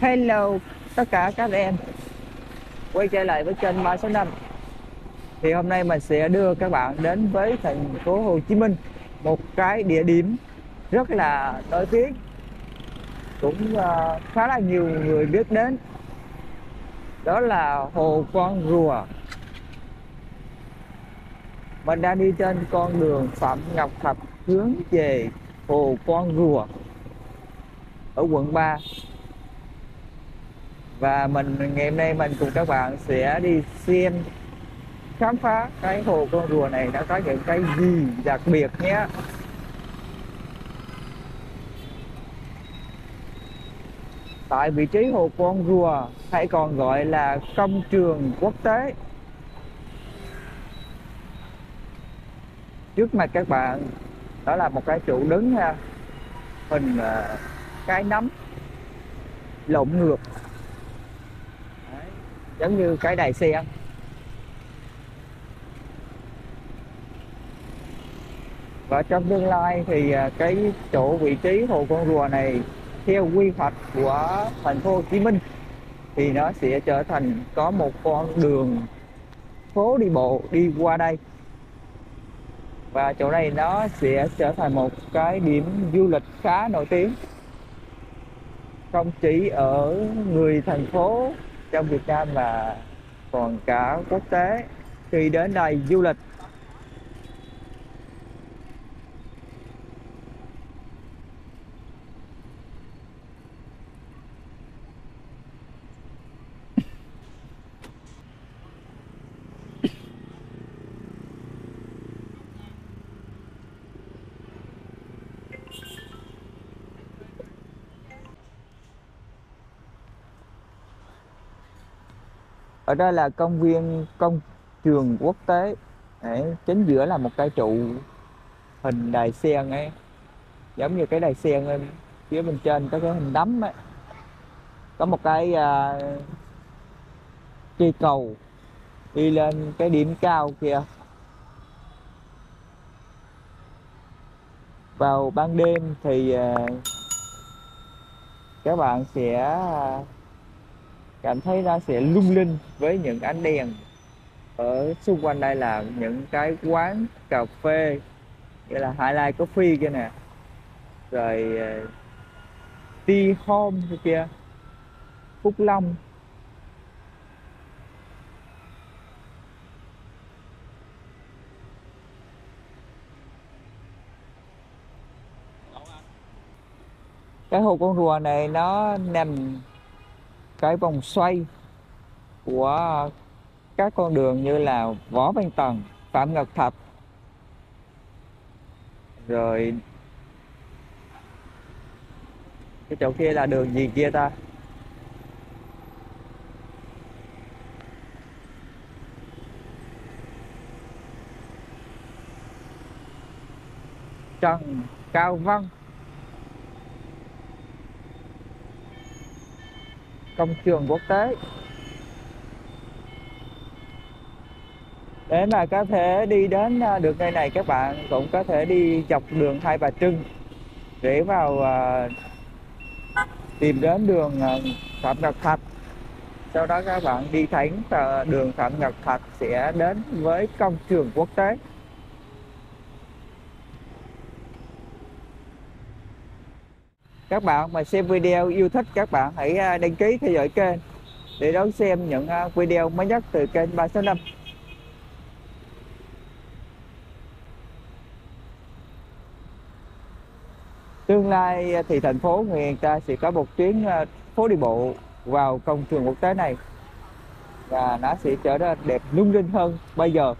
Hello tất cả các em. Quay trở lại với kênh 365 Thì hôm nay mình sẽ đưa các bạn đến với thành phố Hồ Chí Minh Một cái địa điểm rất là nổi tiếng Cũng uh, khá là nhiều người biết đến. Đó là Hồ Con Rùa. Mình đang đi trên con đường Phạm Ngọc Thạch hướng về Hồ Con Rùa ở quận 3 và mình, ngày hôm nay mình cùng các bạn sẽ đi xem khám phá cái hồ con rùa này đã có những cái gì đặc biệt nhé. Tại vị trí hồ con rùa hay còn gọi là công trường quốc tế. Trước mặt các bạn, đó là một cái trụ đứng ha. Hình ờ, cái nấm, lộn ngược giống như cái đài xe và trong tương lai thì à, cái chỗ vị trí hồ con rùa này theo quy hoạch của thành phố Hồ Chí Minh thì nó sẽ trở thành có một con đường phố đi bộ đi qua đây. Và chỗ này nó sẽ trở thành một cái điểm du lịch khá nổi tiếng, không chỉ ở người thành phố trong Việt Nam và còn cả quốc tế. Khi đến đây du lịch ở đây là công viên công trường quốc tế. Đấy, chính giữa là một cái trụ hình đài sen ấy. Giống như cái đài sen ấy. phía bên trên có cái hình đấm ấy. Có một cái uh, cây cầu đi lên cái điểm cao kia vào ban đêm thì uh, các bạn sẽ uh, cảm thấy nó sẽ lung linh với những ánh đèn ở xung quanh đây là những cái quán cà phê, như là Highlight Coffee kia nè. Rồi ờ, Tea Home kia Phúc Long. Cái hồ con rùa này nó nằm cái vòng xoay của các con đường như là Võ Văn Tần, Phạm Ngọc Thạch. Rồi cái chỗ kia là đường gì kia ta? Trần Cao Văn. Công trường quốc tế. Để mà có thể đi đến à, được nơi này các bạn cũng có thể đi dọc đường Hai Bà Trưng để vào uh, tìm đến đường uh, Phạm Ngọc Thạch. Sau đó các bạn đi thẳng đường Phạm Ngọc Thạch sẽ đến với công trường quốc tế. Các bạn mà xem video yêu thích các bạn hãy à, đăng ký theo dõi kênh để đón xem những à, video mới nhất từ kênh 365 tương lai à, thì thành phố người ta sẽ có một tuyến phố đi bộ vào công trường quốc tế này và nó sẽ trở nên đẹp lung linh hơn bây giờ.